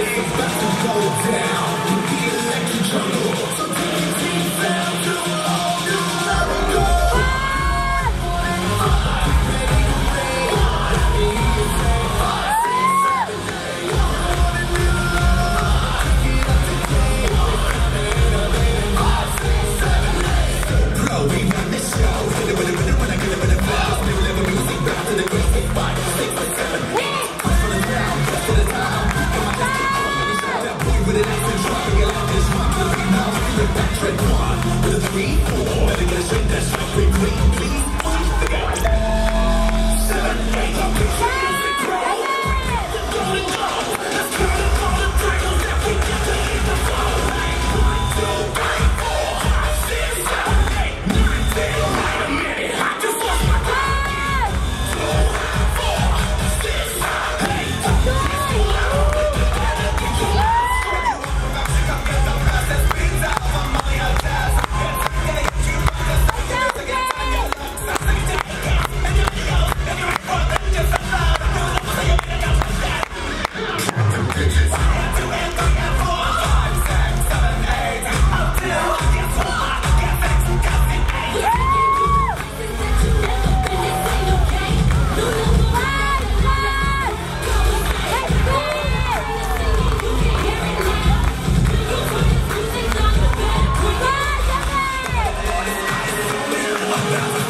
It's about to go down. The electric jungle. down.